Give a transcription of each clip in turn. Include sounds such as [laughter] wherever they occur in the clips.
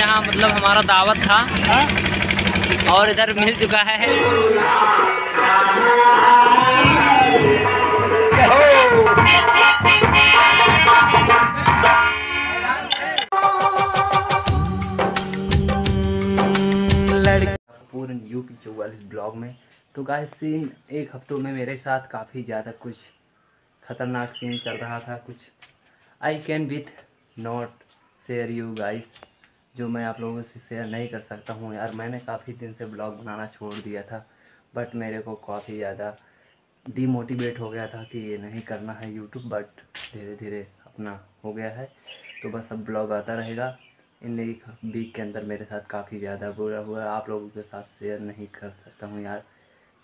जहाँ मतलब हमारा दावत था। हाँ? और इधर मिल चुका है। पूर्ण यूपी चौवालीस ब्लॉग में। तो गाय सीन एक हफ्तों में मेरे साथ काफ़ी ज़्यादा कुछ ख़तरनाक सीन चल रहा था कुछ I can with not share you guys जो मैं आप लोगों से शेयर नहीं कर सकता हूँ यार, मैंने काफ़ी दिन से ब्लॉग बनाना छोड़ दिया था बट मेरे को काफ़ी ज़्यादा डीमोटिवेट हो गया था कि ये नहीं करना है यूट्यूब बट धीरे धीरे अपना हो गया है। तो बस अब ब्लॉग आता रहेगा। इन एक वीक के अंदर मेरे साथ काफ़ी ज़्यादा बुरा हुआ, आप लोगों के साथ शेयर नहीं कर सकता हूँ यार।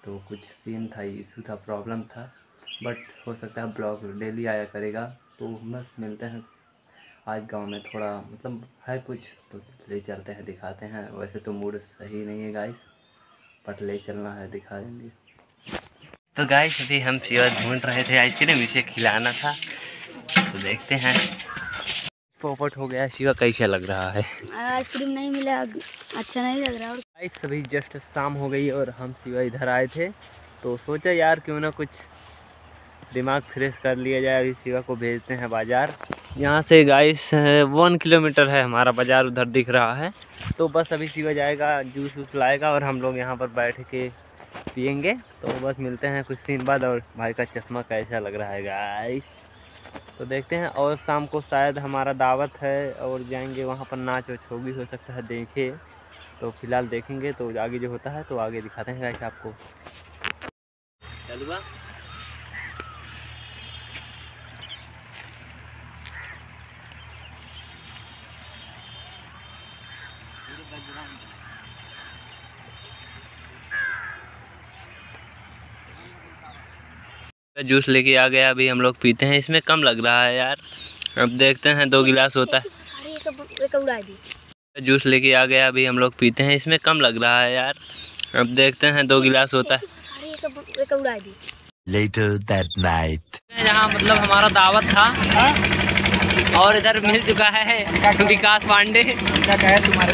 तो कुछ सीन था इशू था प्रॉब्लम था बट हो सकता है ब्लॉग डेली आया करेगा। तो बस मिलते हैं। आइसक्रीम इसे खिलाना था। तो देखते हैं। पोपट हो गया शिवा कैसा लग रहा है? आइसक्रीम नहीं मिला अच्छा नहीं लग रहा। और गाइस अभी जस्ट शाम हो गई और हम शिवा इधर आए थे। तो सोचा यार क्यों ना कुछ दिमाग फ्रेश कर लिया जाए अभी शिवा को भेजते हैं बाज़ार। यहाँ से गाइस वन किलोमीटर है हमारा बाज़ार, उधर दिख रहा है। तो बस अभी शिवा जाएगा जूस वूस लाएगा और हम लोग यहाँ पर बैठ के पियेंगे। तो बस मिलते हैं कुछ दिन बाद और भाई का चश्मा कैसा लग रहा है गाइस तो देखते हैं, और शाम को शायद हमारा दावत है और जाएँगे वहाँ पर नाच वाच होगी, हो सकता है देखे। तो फ़िलहाल देखेंगे तो आगे जो होता है तो आगे दिखाते हैं गाइस आपको। जूस लेके आ गया अभी हम लोग पीते हैं। इसमें कम लग रहा है यार। अब देखते हैं दो गिलास होता है। अरे एक एक उड़ा दी जूस लेके आ गया अभी हम लोग पीते हैं। इसमें कम लग रहा है यार। अब देखते हैं दो गिलास होता है। अरे एक एक उड़ा दी Later that night. जहाँ मतलब हमारा दावत था। और इधर मिल चुका है विकास पांडे। तुम्हारे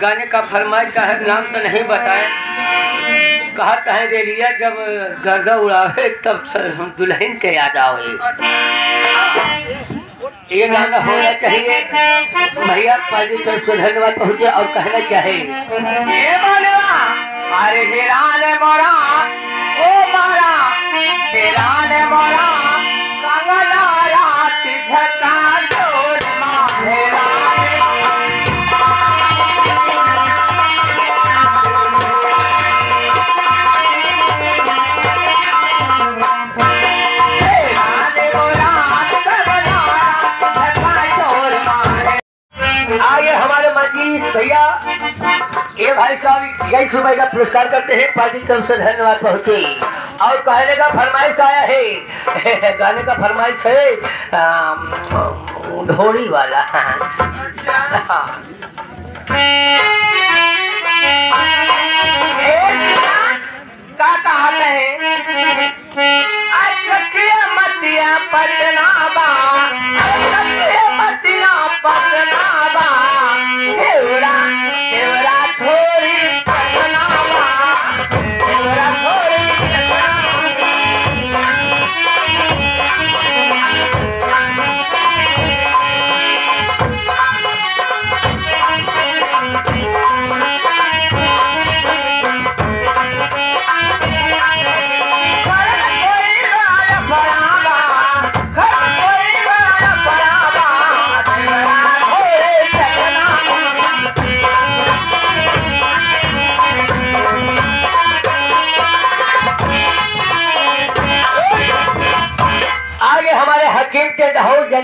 गाने का फरमाइश साहब नाम तो नहीं बताए कहा कहे दे लिया जब गर्दा उड़ावे, तब सर हम दुल्हन के याद आवे। ये गाना होना चाहिए। भैया, पाजी कर धन्यवाद पहुँचे और कहना चाहे। अरे हेरा ने मोरा, ओ मारा हेरा ने मोरा। भैया ये भाई साहब यही सुबह का पुरस्कार करते हैं। पार्टी तरफ़ से धन्यवाद पहुँचे और कहने का फरमाइश आया है। [laughs] गाने का फरमाइश है ढोड़ी वाला। [laughs]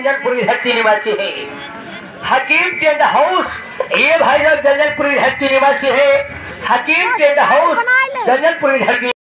जंजलपुरी धरती निवासी है। हकीम टेंट हाउस ये भाई लोग जंजलपुरी धरती निवासी है। हकीम टेंट हाउस जंजलपुरी धरती